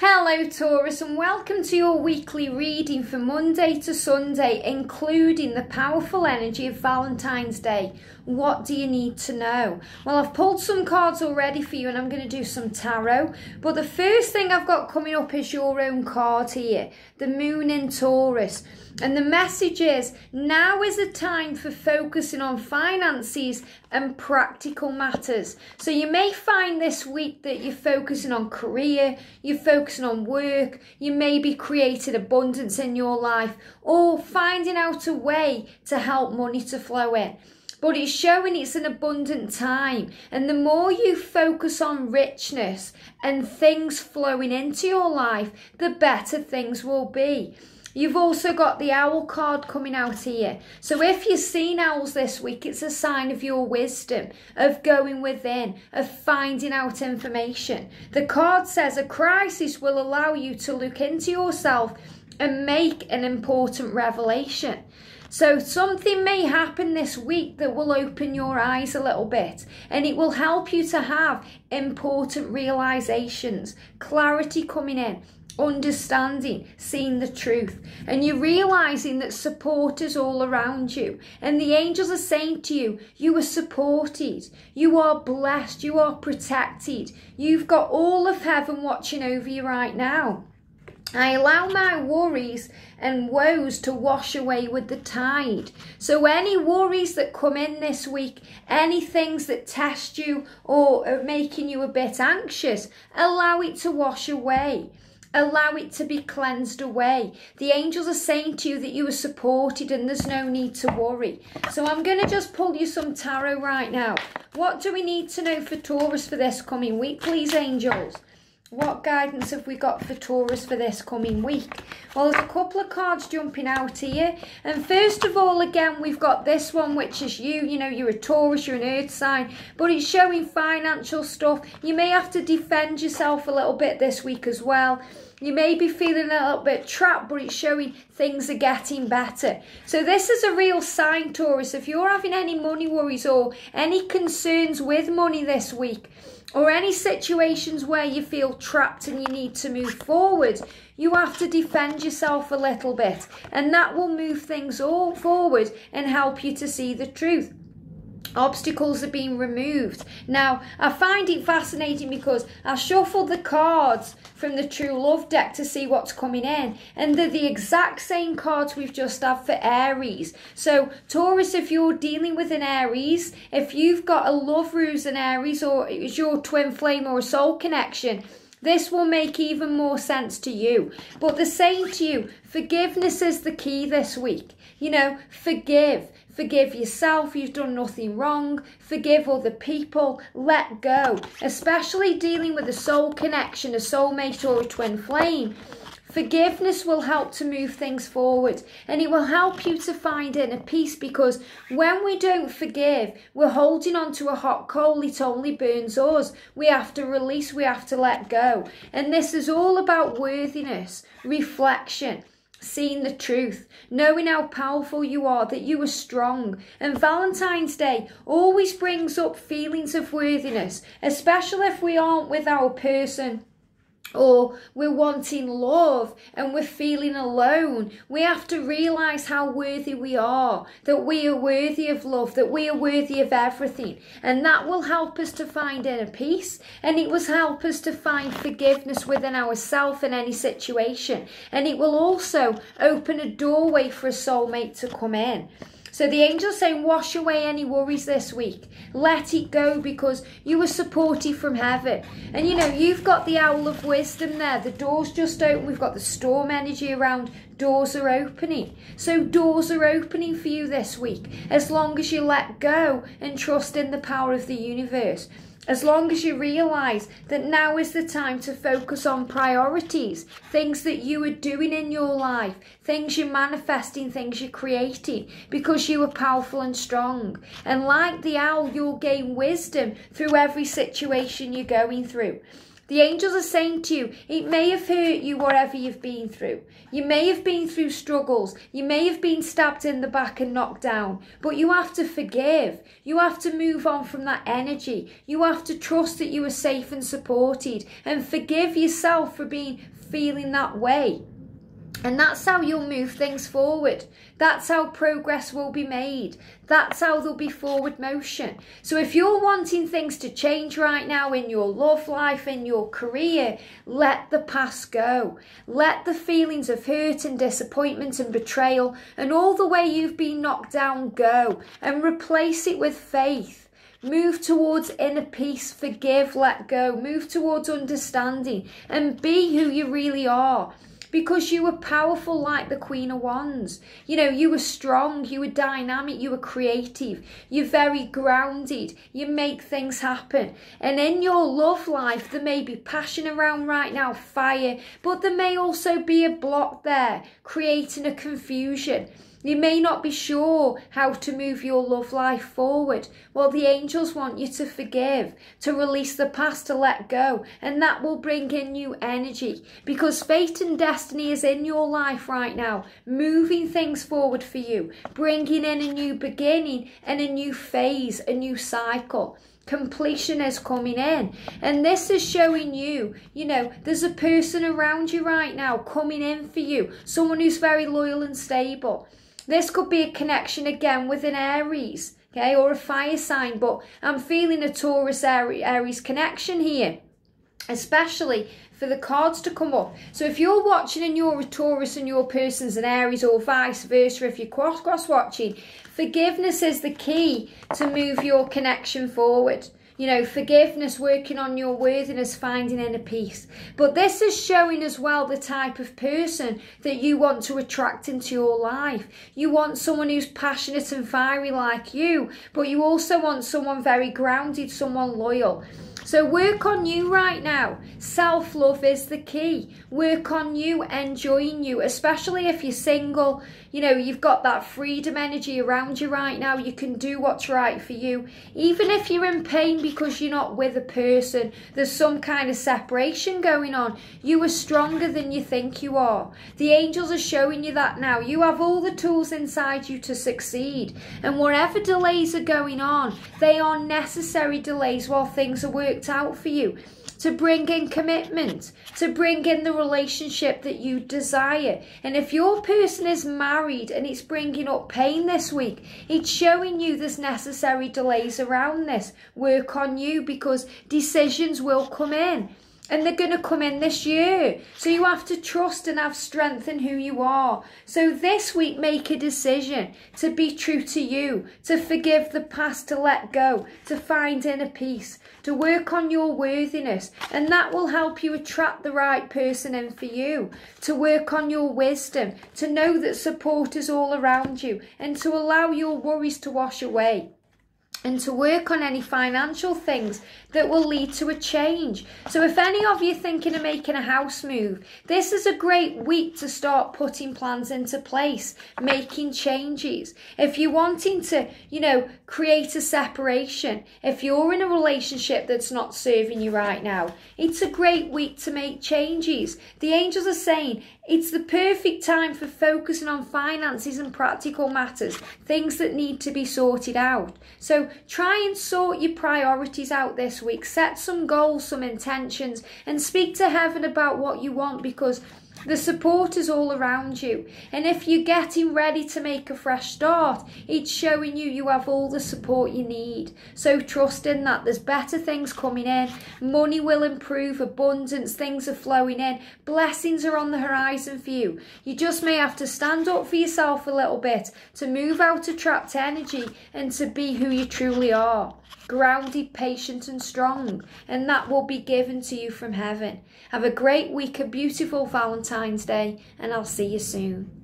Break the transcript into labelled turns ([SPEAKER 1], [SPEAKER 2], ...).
[SPEAKER 1] Hello, Taurus, and welcome to your weekly reading for Monday to Sunday, including the powerful energy of Valentine's Day. What do you need to know? Well, I've pulled some cards already for you, and I'm going to do some tarot. But the first thing I've got coming up is your own card here the Moon in Taurus. And the message is now is the time for focusing on finances and practical matters. So you may find this week that you're focusing on career, you're focusing on work, you may be creating abundance in your life, or finding out a way to help money to flow in but it's showing it's an abundant time. And the more you focus on richness and things flowing into your life, the better things will be. You've also got the owl card coming out here. So if you've seen owls this week, it's a sign of your wisdom, of going within, of finding out information. The card says a crisis will allow you to look into yourself and make an important revelation. So something may happen this week that will open your eyes a little bit and it will help you to have important realizations, clarity coming in understanding, seeing the truth, and you're realizing that support is all around you. And the angels are saying to you, You are supported, you are blessed, you are protected, you've got all of heaven watching over you right now. I allow my worries and woes to wash away with the tide. So, any worries that come in this week, any things that test you or are making you a bit anxious, allow it to wash away. Allow it to be cleansed away. The angels are saying to you that you are supported and there's no need to worry. So I'm going to just pull you some tarot right now. What do we need to know for Taurus for this coming week, please, angels? What guidance have we got for Taurus for this coming week? Well, there's a couple of cards jumping out here. And first of all, again, we've got this one, which is you. You know, you're a Taurus, you're an earth sign, but it's showing financial stuff. You may have to defend yourself a little bit this week as well. You may be feeling a little bit trapped, but it's showing things are getting better. So, this is a real sign, Taurus. If you're having any money worries or any concerns with money this week, or any situations where you feel trapped and you need to move forward, you have to defend yourself a little bit, and that will move things all forward and help you to see the truth obstacles are being removed. Now, I find it fascinating because I shuffled the cards from the True Love deck to see what's coming in, and they're the exact same cards we've just had for Aries. So, Taurus, if you're dealing with an Aries, if you've got a love ruse in Aries, or it's your twin flame or a soul connection, this will make even more sense to you. But the saying to you, forgiveness is the key this week. You know, forgive. Forgive yourself, you've done nothing wrong. Forgive other people, let go. Especially dealing with a soul connection, a soulmate, or a twin flame. Forgiveness will help to move things forward and it will help you to find inner peace because when we don't forgive, we're holding on to a hot coal, it only burns us. We have to release, we have to let go. And this is all about worthiness, reflection seeing the truth, knowing how powerful you are, that you are strong. And Valentine's Day always brings up feelings of worthiness, especially if we aren't with our person or we're wanting love and we're feeling alone, we have to realize how worthy we are, that we are worthy of love, that we are worthy of everything. And that will help us to find inner peace and it will help us to find forgiveness within ourselves in any situation. And it will also open a doorway for a soulmate to come in. So the angel's saying, wash away any worries this week. Let it go because you were supported from heaven. And you know, you've got the owl of wisdom there. The door's just open. We've got the storm energy around. Doors are opening. So doors are opening for you this week as long as you let go and trust in the power of the universe. As long as you realize that now is the time to focus on priorities, things that you are doing in your life, things you're manifesting, things you're creating, because you are powerful and strong. And like the owl, you'll gain wisdom through every situation you're going through. The angels are saying to you, it may have hurt you whatever you've been through. You may have been through struggles. You may have been stabbed in the back and knocked down. But you have to forgive. You have to move on from that energy. You have to trust that you are safe and supported and forgive yourself for being feeling that way. And that's how you'll move things forward. That's how progress will be made. That's how there'll be forward motion. So if you're wanting things to change right now in your love life, in your career, let the past go. Let the feelings of hurt and disappointment and betrayal and all the way you've been knocked down go and replace it with faith. Move towards inner peace, forgive, let go. Move towards understanding and be who you really are because you were powerful like the Queen of Wands. You know, you were strong, you were dynamic, you were creative, you're very grounded, you make things happen. And in your love life, there may be passion around right now, fire, but there may also be a block there, creating a confusion. You may not be sure how to move your love life forward. Well, the angels want you to forgive, to release the past, to let go, and that will bring in new energy because fate and destiny is in your life right now, moving things forward for you, bringing in a new beginning and a new phase, a new cycle completion is coming in. And this is showing you, you know, there's a person around you right now coming in for you, someone who's very loyal and stable. This could be a connection again with an Aries, okay, or a fire sign, but I'm feeling a Taurus Aries connection here, especially for the cards to come up. So if you're watching and you're a Taurus and your person's an Aries or vice versa, if you're cross cross watching, forgiveness is the key to move your connection forward you know, forgiveness, working on your worthiness, finding inner peace. But this is showing as well the type of person that you want to attract into your life. You want someone who's passionate and fiery like you, but you also want someone very grounded, someone loyal. So work on you right now. Self love is the key. Work on you, enjoying you, especially if you're single. You know, you've got that freedom energy around you right now. You can do what's right for you. Even if you're in pain because you're not with a person, there's some kind of separation going on. You are stronger than you think you are. The angels are showing you that now. You have all the tools inside you to succeed. And whatever delays are going on, they are necessary delays while things are working out for you, to bring in commitment, to bring in the relationship that you desire. And if your person is married and it's bringing up pain this week, it's showing you there's necessary delays around this. Work on you because decisions will come in and they're going to come in this year. So you have to trust and have strength in who you are. So this week, make a decision to be true to you, to forgive the past, to let go, to find inner peace, to work on your worthiness, and that will help you attract the right person in for you, to work on your wisdom, to know that support is all around you, and to allow your worries to wash away and to work on any financial things that will lead to a change. So, if any of you are thinking of making a house move, this is a great week to start putting plans into place, making changes. If you're wanting to, you know, create a separation, if you're in a relationship that's not serving you right now, it's a great week to make changes. The angels are saying it's the perfect time for focusing on finances and practical matters, things that need to be sorted out. So, try and sort your priorities out this week. Set some goals, some intentions, and speak to heaven about what you want because the support is all around you. And if you're getting ready to make a fresh start, it's showing you you have all the support you need. So trust in that there's better things coming in. Money will improve, abundance, things are flowing in. Blessings are on the horizon for you. You just may have to stand up for yourself a little bit to move out of trapped energy and to be who you truly are grounded, patient, and strong, and that will be given to you from heaven. Have a great week, a beautiful Valentine's Day, and I'll see you soon.